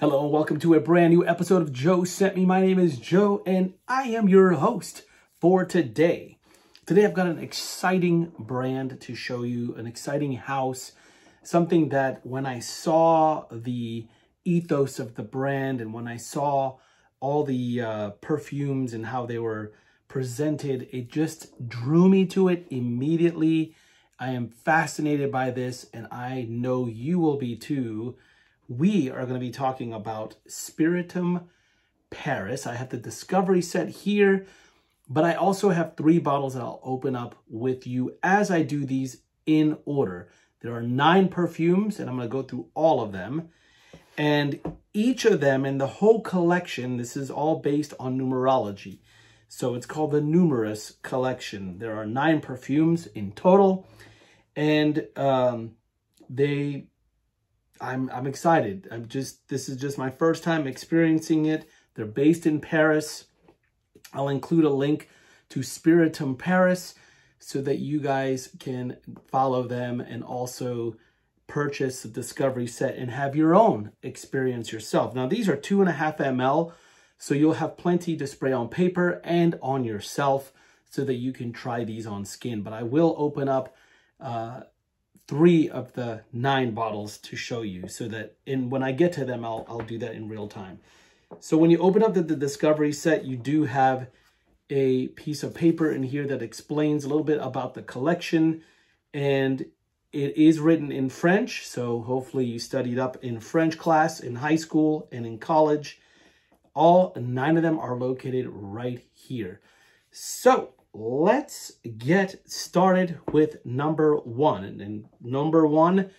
Hello and welcome to a brand new episode of Joe Scent Me. My name is Joe and I am your host for today. Today I've got an exciting brand to show you, an exciting house, something that when I saw the ethos of the brand and when I saw all the uh, perfumes and how they were presented, it just drew me to it immediately. I am fascinated by this and I know you will be too we are going to be talking about Spiritum Paris. I have the Discovery set here, but I also have three bottles that I'll open up with you as I do these in order. There are nine perfumes, and I'm going to go through all of them. And each of them in the whole collection, this is all based on numerology. So it's called the Numerous Collection. There are nine perfumes in total, and um, they I'm I'm excited. I'm just this is just my first time experiencing it. They're based in Paris. I'll include a link to Spiritum Paris so that you guys can follow them and also purchase the Discovery set and have your own experience yourself. Now, these are two and a half ml, so you'll have plenty to spray on paper and on yourself so that you can try these on skin. But I will open up uh, three of the nine bottles to show you so that in when I get to them, I'll, I'll do that in real time. So when you open up the, the Discovery set, you do have a piece of paper in here that explains a little bit about the collection and it is written in French. So hopefully you studied up in French class in high school and in college. All nine of them are located right here. So let's get started with number one. And number one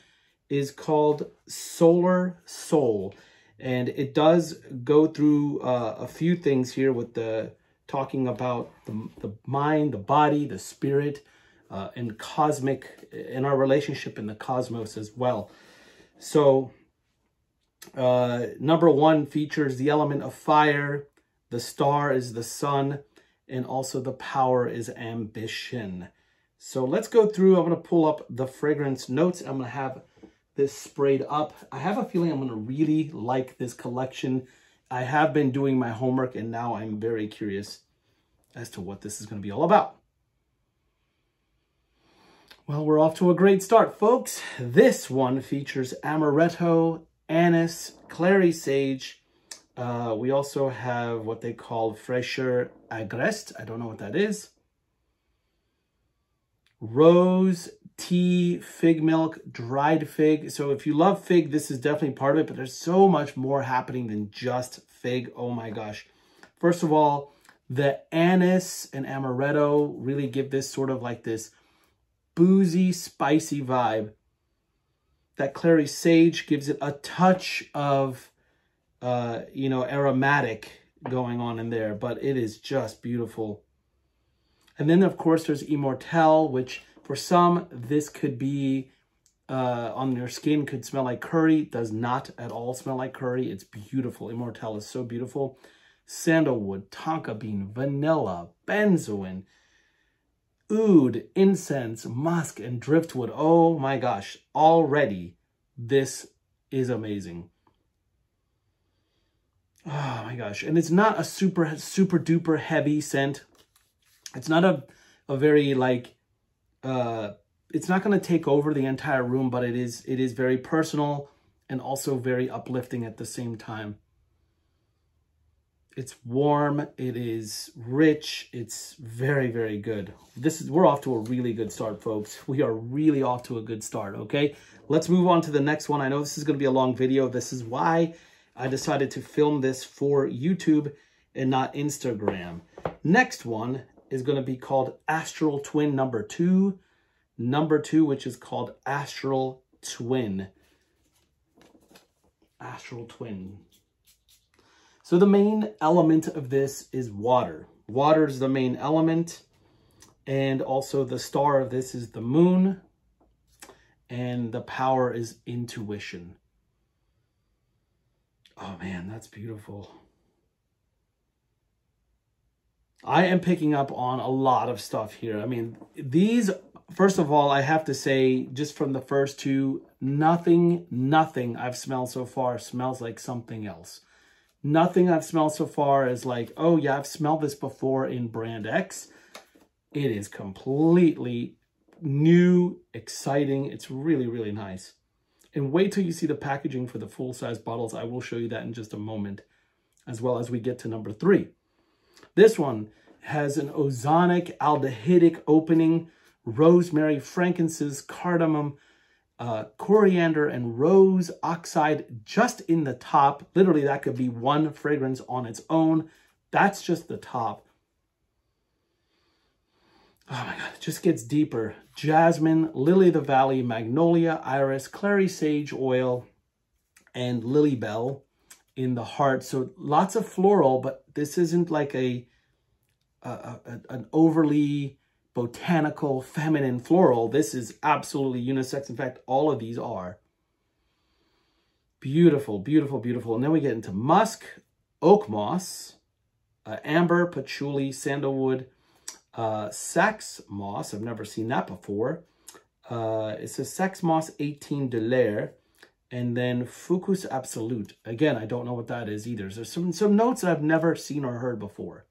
is called Solar Soul. And it does go through uh, a few things here with the talking about the, the mind, the body, the spirit, uh, and cosmic, in our relationship in the cosmos as well. So uh, number one features the element of fire. The star is the sun and also the power is ambition. So let's go through. I'm going to pull up the fragrance notes. I'm going to have this sprayed up. I have a feeling I'm going to really like this collection. I have been doing my homework and now I'm very curious as to what this is going to be all about. Well, we're off to a great start, folks. This one features amaretto, anise, clary sage, uh, we also have what they call Fresher Agreste. I don't know what that is. Rose, tea, fig milk, dried fig. So if you love fig, this is definitely part of it, but there's so much more happening than just fig. Oh my gosh. First of all, the anise and amaretto really give this sort of like this boozy, spicy vibe. That clary sage gives it a touch of uh, you know, aromatic going on in there, but it is just beautiful. And then, of course, there's Immortelle, which for some, this could be uh, on your skin, could smell like curry. Does not at all smell like curry. It's beautiful. Immortelle is so beautiful. Sandalwood, tonka bean, vanilla, benzoin, oud, incense, musk, and driftwood. Oh my gosh, already this is amazing. Oh my gosh. And it's not a super, super duper heavy scent. It's not a, a very like, uh, it's not going to take over the entire room, but it is, it is very personal and also very uplifting at the same time. It's warm. It is rich. It's very, very good. This is, we're off to a really good start, folks. We are really off to a good start. Okay. Let's move on to the next one. I know this is going to be a long video. This is why I decided to film this for YouTube and not Instagram. Next one is going to be called Astral Twin number two. Number two, which is called Astral Twin. Astral Twin. So the main element of this is water. Water is the main element. And also the star of this is the moon. And the power is intuition. Oh man, that's beautiful. I am picking up on a lot of stuff here. I mean, these first of all, I have to say, just from the first two, nothing, nothing I've smelled so far smells like something else. Nothing I've smelled so far is like, oh yeah, I've smelled this before in brand X. It is completely new, exciting. It's really, really nice. And wait till you see the packaging for the full-size bottles. I will show you that in just a moment, as well as we get to number three. This one has an ozonic aldehydic opening, rosemary, frankincense, cardamom, uh, coriander, and rose oxide just in the top. Literally, that could be one fragrance on its own. That's just the top. Oh my God, it just gets deeper. Jasmine, lily of the valley, magnolia, iris, clary sage oil, and lily bell in the heart. So lots of floral, but this isn't like a, a, a an overly botanical, feminine floral. This is absolutely unisex. In fact, all of these are. Beautiful, beautiful, beautiful. And then we get into musk, oak moss, uh, amber, patchouli, sandalwood, uh, sex moss. I've never seen that before. Uh, it says sex moss 18 de l'air. And then Fucus Absolute. Again, I don't know what that is either. There's some, some notes that I've never seen or heard before.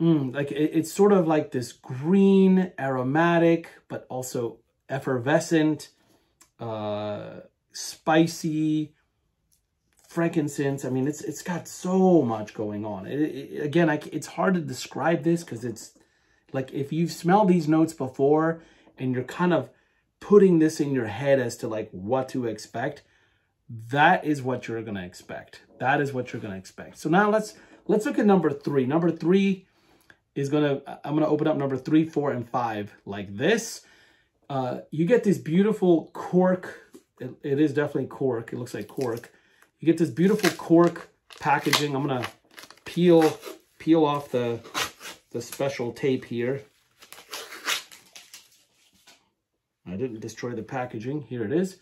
Mm, like it, it's sort of like this green, aromatic, but also effervescent, uh, spicy, frankincense. I mean, it's it's got so much going on. It, it, again, I, it's hard to describe this because it's like if you've smelled these notes before and you're kind of putting this in your head as to like what to expect, that is what you're going to expect. That is what you're going to expect. So now let's let's look at number three. Number three is going to, I'm going to open up number three, four, and five like this. Uh, you get this beautiful cork. It, it is definitely cork. It looks like cork. You get this beautiful cork packaging. I'm to peel peel off the, the special tape here. I didn't destroy the packaging. Here it is.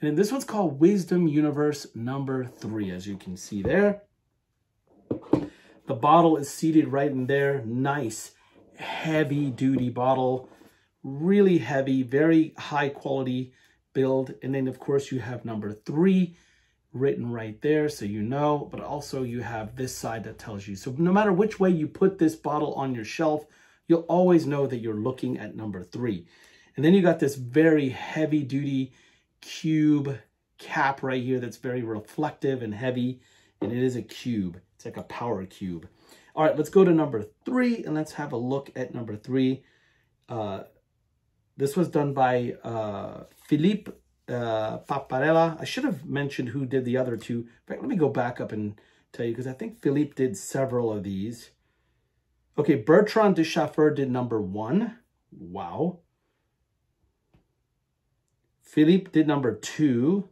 And then this one's called Wisdom Universe number three, as you can see there. The bottle is seated right in there. Nice, heavy duty bottle. Really heavy, very high quality build. And then of course you have number three written right there so you know, but also you have this side that tells you. So no matter which way you put this bottle on your shelf, you'll always know that you're looking at number three. And then you got this very heavy duty cube cap right here that's very reflective and heavy. And it is a cube. It's like a power cube. All right, let's go to number three and let's have a look at number three. Uh, this was done by uh, Philippe uh, Paparella. I should have mentioned who did the other two. Fact, let me go back up and tell you because I think Philippe did several of these. Okay, Bertrand Duchaufour did number one. Wow. Philippe did number two.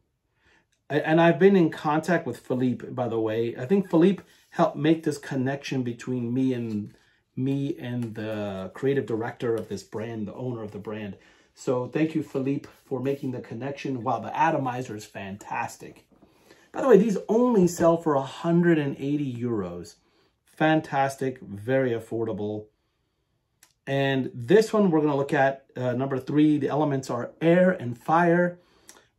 And I've been in contact with Philippe, by the way. I think Philippe helped make this connection between me and me and the creative director of this brand, the owner of the brand. So thank you, Philippe, for making the connection. Wow, the atomizer is fantastic. By the way, these only sell for 180 euros. Fantastic, very affordable. And this one we're going to look at, uh, number three, the elements are air and fire.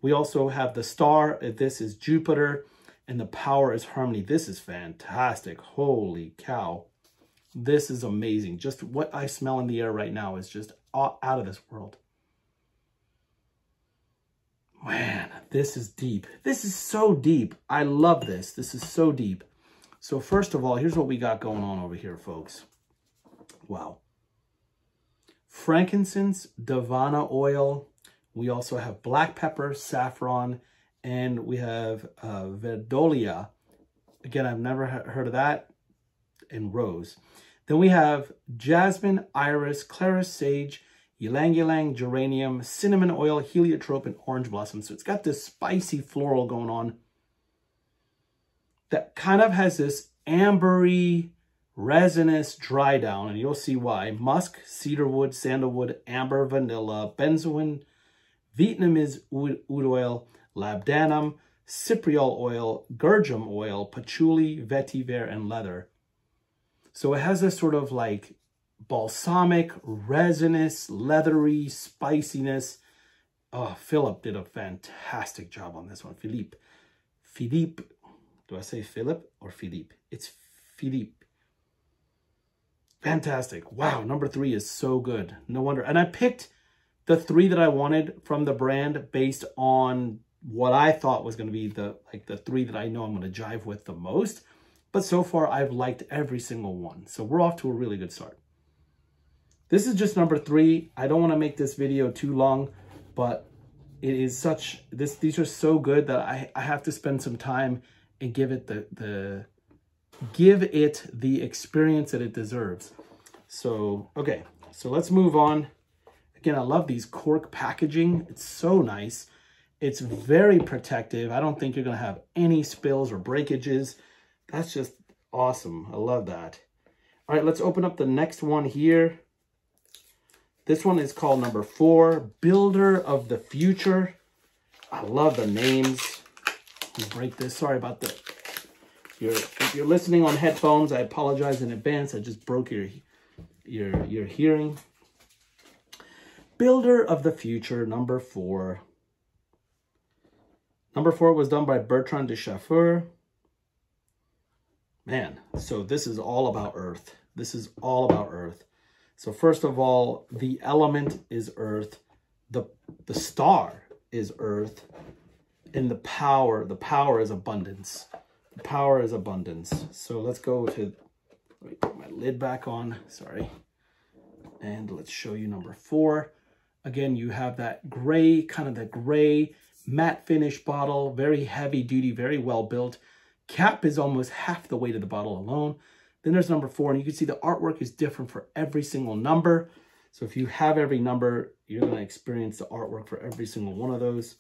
We also have the star. This is Jupiter and the power is harmony. This is fantastic. Holy cow. This is amazing. Just what I smell in the air right now is just out of this world. Man, this is deep. This is so deep. I love this. This is so deep. So first of all, here's what we got going on over here, folks. Wow. Frankincense, Davana oil. We also have black pepper, saffron, and we have uh, Verdolia. Again, I've never heard of that. And rose. Then we have jasmine, iris, claris sage, ylang ylang, geranium, cinnamon oil, heliotrope, and orange blossom. So it's got this spicy floral going on that kind of has this ambery, resinous dry down, and you'll see why. Musk, cedarwood, sandalwood, amber, vanilla, benzoin, Vietnamese oud oil, labdanum, cypriol oil, gurjun oil, patchouli, vetiver, and leather. So it has this sort of like balsamic, resinous, leathery, spiciness. Oh, Philip did a fantastic job on this one. Philippe. Philippe. Do I say Philip or Philippe? It's Philippe. Fantastic. Wow, number three is so good. No wonder. And I picked the three that I wanted from the brand based on what I thought was going to be the like the three that I know I'm going to jive with the most. But so far, I've liked every single one. So we're off to a really good start. This is just number three. I don't want to make this video too long, but it is such, this these are so good that I, I have to spend some time and give it the, the, give it the experience that it deserves. So, okay, so let's move on. Again, I love these cork packaging. It's so nice. It's very protective. I don't think you're going to have any spills or breakages. That's just awesome. I love that. All right, let's open up the next one here. This one is called number four, Builder of the Future. I love the names. Break this. Sorry about the. You're, if you're listening on headphones, I apologize in advance. I just broke your your your hearing. Builder of the Future, number four. Number four was done by Bertrand Duchaufour. Man, so this is all about Earth. This is all about Earth. So first of all, the element is earth, the, the star is earth, and the power, the power is abundance. The power is abundance. So let's go to, let me put my lid back on, sorry. And let's show you number four. Again, you have that gray, kind of the gray matte finish bottle, very heavy duty, very well built. Cap is almost half the weight of the bottle alone. Then there's number four, and you can see the artwork is different for every single number. So if you have every number, you're going to experience the artwork for every single one of those.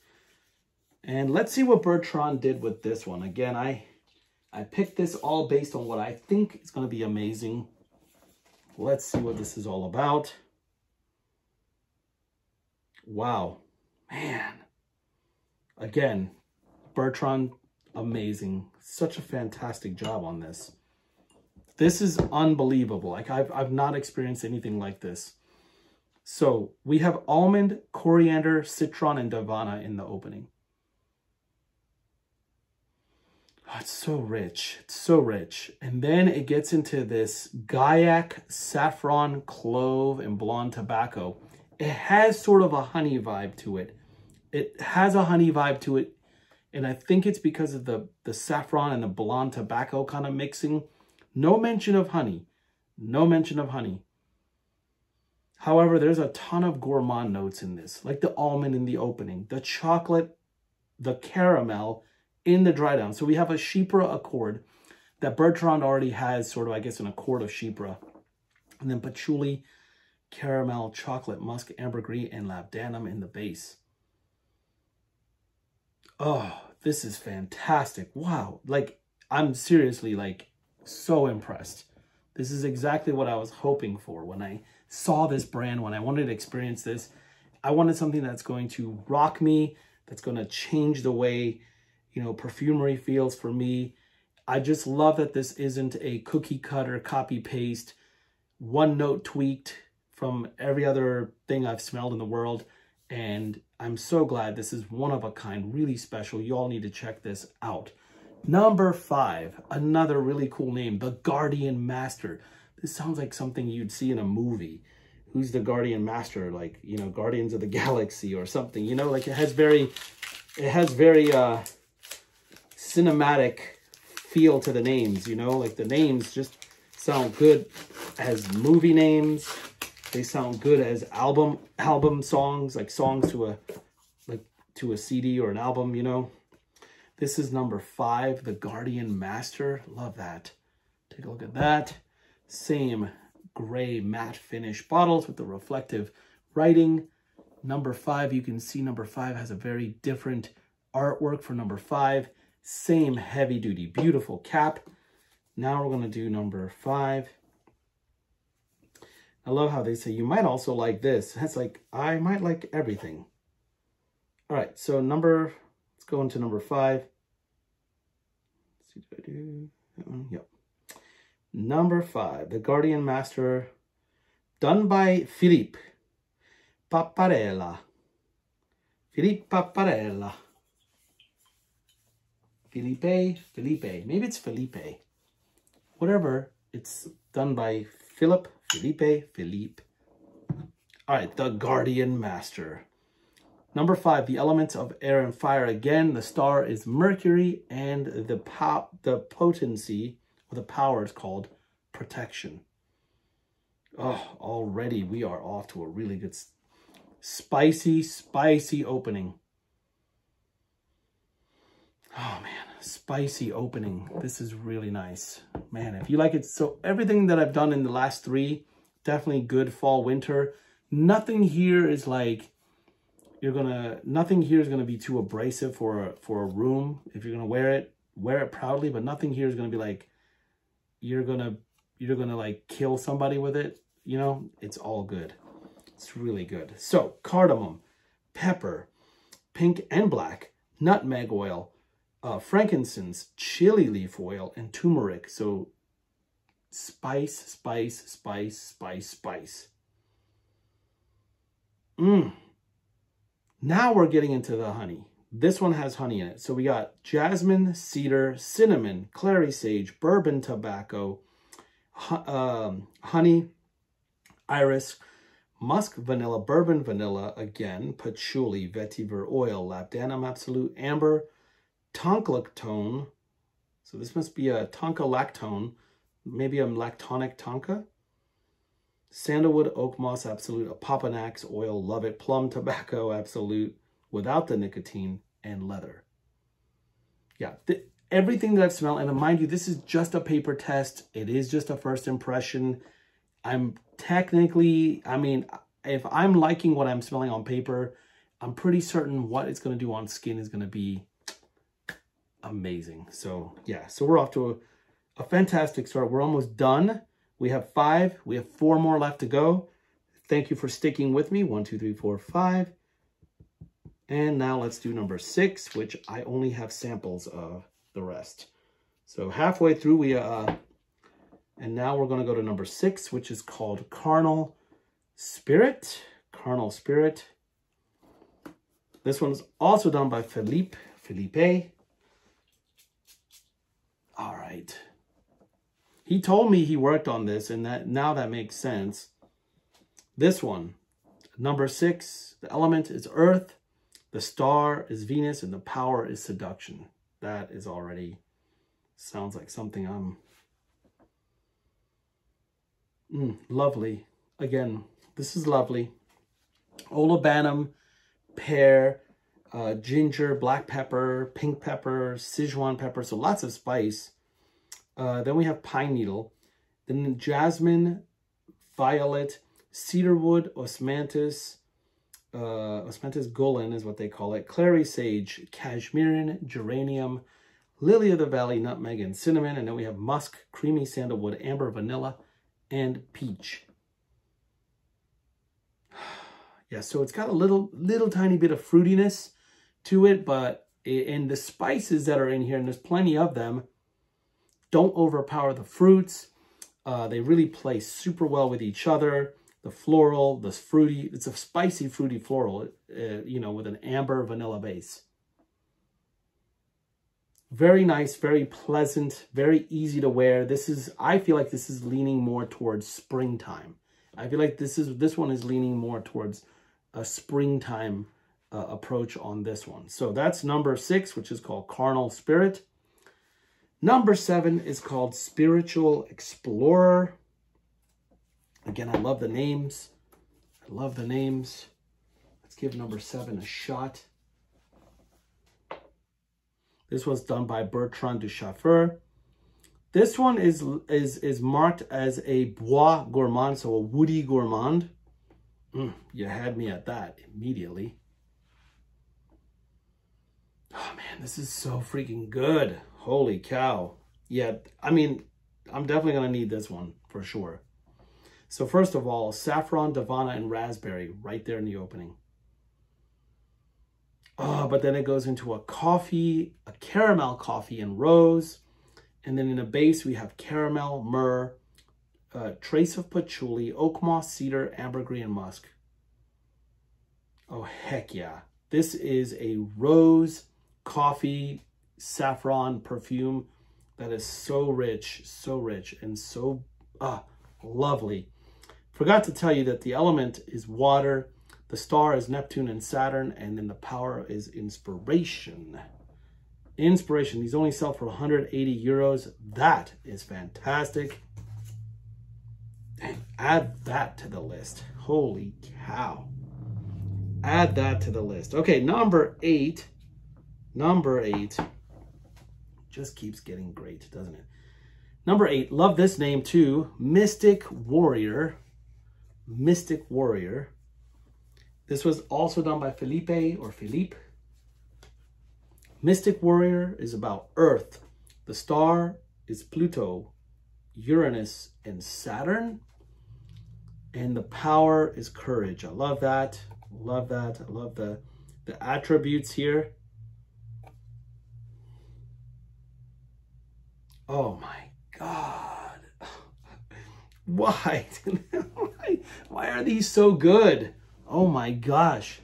And let's see what Bertrand did with this one. Again, I, I picked this all based on what I think is going to be amazing. Let's see what this is all about. Wow. Man. Again, Bertrand, amazing. Such a fantastic job on this. This is unbelievable. Like I've, I've not experienced anything like this. So we have almond, coriander, citron, and davana in the opening. Oh, it's so rich. It's so rich. And then it gets into this gaiac, saffron, clove, and blonde tobacco. It has sort of a honey vibe to it. It has a honey vibe to it. And I think it's because of the, the saffron and the blonde tobacco kind of mixing. No mention of honey. No mention of honey. However, there's a ton of gourmand notes in this, like the almond in the opening, the chocolate, the caramel in the dry down. So we have a Chypre Accord that Bertrand already has sort of, I guess, an Accord of Chypre. And then patchouli, caramel, chocolate, musk, ambergris, and labdanum in the base. Oh, this is fantastic. Wow. Like, I'm seriously like so impressed. This is exactly what I was hoping for when I saw this brand, when I wanted to experience this. I wanted something that's going to rock me, that's going to change the way, you know, perfumery feels for me. I just love that this isn't a cookie cutter, copy paste, one note tweaked from every other thing I've smelled in the world. And I'm so glad this is one of a kind, really special. You all need to check this out. Number five, another really cool name, the Guardian Master. This sounds like something you'd see in a movie. Who's the Guardian Master? Like, you know, Guardians of the Galaxy or something, you know, like it has very, it has very uh, cinematic feel to the names, you know, like the names just sound good as movie names. They sound good as album, album songs, like songs to a, like to a CD or an album, you know. This is number five, the Guardian Master. Love that. Take a look at that. Same gray matte finish bottles with the reflective writing. Number five, you can see number five has a very different artwork for number five. Same heavy duty, beautiful cap. Now we're gonna do number five. I love how they say, you might also like this. That's like, I might like everything. All right, so number, let's go into number five see, do I do that one? Yep. Number five, the Guardian Master. done by Philippe Paparella. Philippe Paparella. Felipe, Felipe. Maybe it's Felipe. Whatever. It's done by Philip, Felipe, Philippe. All right, the Guardian Master. Number five, the elements of air and fire. Again, the star is Mercury, and the pow the potency or the power is called protection. Oh, already we are off to a really good, spicy, spicy opening. Oh man, spicy opening. This is really nice. Man, if you like it, so everything that I've done in the last three, definitely good fall, winter. Nothing here is like you're gonna nothing here is gonna be too abrasive for a, for a room. If you're gonna wear it wear it proudly but nothing here is gonna be like you're gonna you're gonna like kill somebody with it you know? It's all good. It's really good. So cardamom pepper pink and black nutmeg oil uh, frankincense chili leaf oil and turmeric. So spice spice spice spice spice. Mmm now we're getting into the honey. This one has honey in it. So we got jasmine, cedar, cinnamon, clary sage, bourbon tobacco, um, honey, iris, musk vanilla, bourbon vanilla, again, patchouli, vetiver oil, labdanum absolute, amber, tonka lactone. So this must be a tonka lactone, maybe a lactonic tonka. Sandalwood, Oak Moss Absolute, opopanax oil, love it. Plum Tobacco Absolute without the nicotine and leather. Yeah, everything that I've smelled, and mind you, this is just a paper test. It is just a first impression. I'm technically, I mean, if I'm liking what I'm smelling on paper, I'm pretty certain what it's going to do on skin is going to be amazing. So yeah, so we're off to a, a fantastic start. We're almost done. We have five. We have four more left to go. Thank you for sticking with me. One, two, three, four, five. And now let's do number six, which I only have samples of the rest. So halfway through, we, uh, and now we're going to go to number six, which is called Carnal Spirit. Carnal Spirit. This one's also done by Philippe. Felipe. All right. He told me he worked on this, and that now that makes sense. This one, number six, the element is earth, the star is Venus, and the power is seduction. That is already, sounds like something I'm, mm, lovely. Again, this is lovely. Olibanum, pear, uh, ginger, black pepper, pink pepper, Sichuan pepper, so lots of spice. Uh, then we have pine needle. Then jasmine, violet, cedarwood, osmanthus, uh, osmanthus gullen is what they call it, clary sage, cashmeran, geranium, lily of the valley, nutmeg, and cinnamon. And then we have musk, creamy sandalwood, amber, vanilla, and peach. yeah, so it's got a little, little tiny bit of fruitiness to it, but in the spices that are in here, and there's plenty of them, don't overpower the fruits. Uh, they really play super well with each other. The floral, the fruity, it's a spicy, fruity floral, uh, you know, with an amber vanilla base. Very nice, very pleasant, very easy to wear. This is, I feel like this is leaning more towards springtime. I feel like this is this one is leaning more towards a springtime uh, approach on this one. So that's number six, which is called Carnal Spirit. Number seven is called Spiritual Explorer. Again, I love the names. I love the names. Let's give number seven a shot. This was done by Bertrand Duchaufour. This one is, is, is marked as a bois gourmand, so a woody gourmand. Mm, you had me at that immediately. Oh man, this is so freaking good. Holy cow. Yeah, I mean, I'm definitely going to need this one for sure. So first of all, saffron, davana, and raspberry right there in the opening. Oh, but then it goes into a coffee, a caramel coffee and rose. And then in the base, we have caramel, myrrh, uh, trace of patchouli, oak moss, cedar, ambergris, and musk. Oh, heck yeah. This is a rose coffee saffron perfume that is so rich, so rich, and so ah, lovely. Forgot to tell you that the element is water, the star is Neptune and Saturn, and then the power is inspiration. Inspiration. These only sell for 180 euros. That is fantastic. And add that to the list. Holy cow. Add that to the list. Okay, number eight. Number eight. Just keeps getting great, doesn't it? Number eight. Love this name too. Mystic Warrior. Mystic Warrior. This was also done by Felipe or Philippe. Mystic Warrior is about Earth. The star is Pluto, Uranus, and Saturn. And the power is courage. I love that. Love that. I love the, the attributes here. Oh my God. Why? why? Why are these so good? Oh my gosh.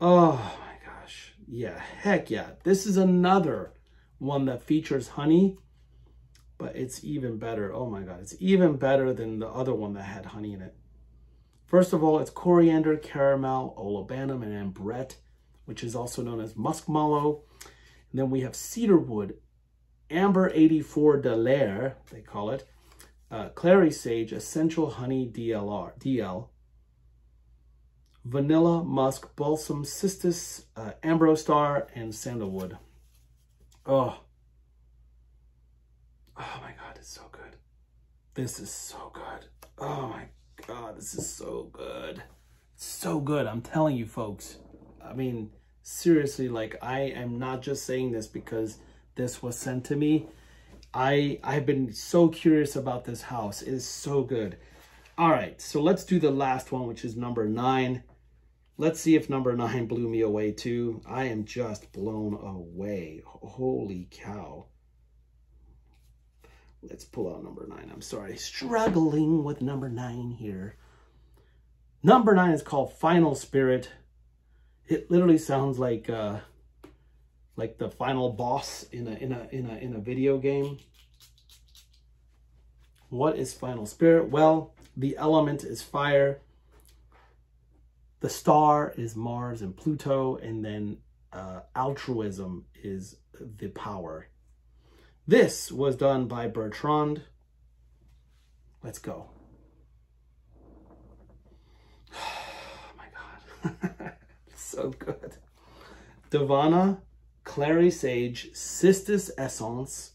Oh my gosh. Yeah, heck yeah. This is another one that features honey but it's even better. Oh my God, it's even better than the other one that had honey in it. First of all, it's coriander, caramel, olibanum, and ambrette, which is also known as muskmallow. And then we have cedarwood, amber 84 de they call it, uh, clary sage, essential honey DLR, DL, vanilla, musk, balsam, cistus, uh, ambrostar, and sandalwood. Oh, Oh my God, it's so good. This is so good. Oh my God, this is so good. so good, I'm telling you folks. I mean, seriously, like I am not just saying this because this was sent to me. I, I've been so curious about this house. It is so good. All right, so let's do the last one, which is number nine. Let's see if number nine blew me away too. I am just blown away. Holy cow. Let's pull out number nine. I'm sorry, struggling with number nine here. Number nine is called Final Spirit. It literally sounds like uh, like the final boss in a in a in a in a video game. What is Final Spirit? Well, the element is fire. The star is Mars and Pluto, and then uh, altruism is the power. This was done by Bertrand. Let's go. Oh my God. so good. Davana, Clary Sage, Cistus Essence,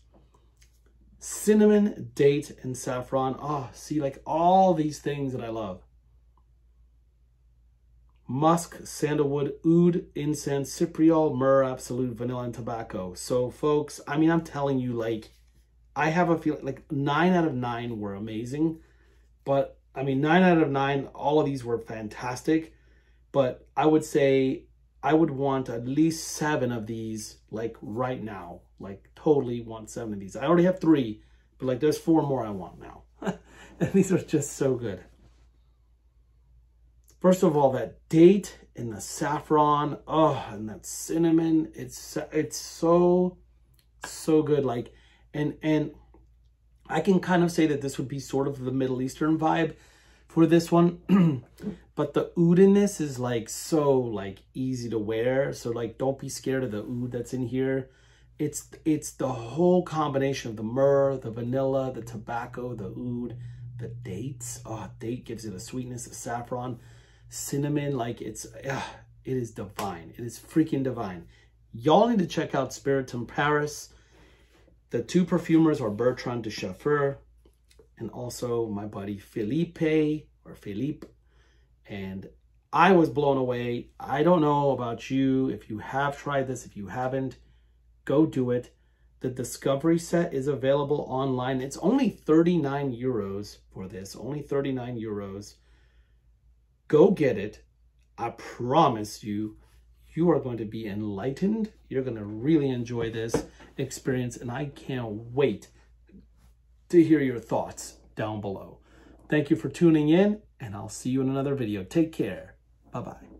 cinnamon, date, and saffron. Oh, see, like all these things that I love musk, sandalwood, oud, incense, cypriol, myrrh, absolute, vanilla, and tobacco. So folks, I mean, I'm telling you, like, I have a feeling, like, nine out of nine were amazing. But, I mean, nine out of nine, all of these were fantastic. But I would say I would want at least seven of these, like, right now. Like, totally want seven of these. I already have three, but, like, there's four more I want now. and these are just so good. First of all, that date and the saffron, oh, and that cinnamon, it's it's so, so good. Like, and, and I can kind of say that this would be sort of the Middle Eastern vibe for this one. but the oud in this is like so like easy to wear. So like, don't be scared of the oud that's in here. It's, it's the whole combination of the myrrh, the vanilla, the tobacco, the oud, the dates. Oh, date gives it a sweetness, the saffron cinnamon, like it's, uh, it is divine. It is freaking divine. Y'all need to check out Spiritum Paris. The two perfumers are Bertrand Duchaufour and also my buddy Felipe or Philippe. And I was blown away. I don't know about you. If you have tried this, if you haven't, go do it. The Discovery set is available online. It's only 39 euros for this, only 39 euros. Go get it. I promise you, you are going to be enlightened. You're going to really enjoy this experience, and I can't wait to hear your thoughts down below. Thank you for tuning in, and I'll see you in another video. Take care. Bye-bye.